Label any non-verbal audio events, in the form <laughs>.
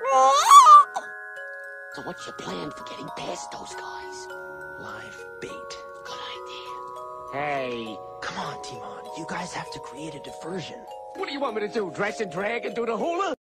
<laughs> So what's your plan for getting past those guys? Live bait. Good idea. Hey, Come on, Timon. You guys have to create a diversion. what do you want me to do? Dress and drag and do the hula?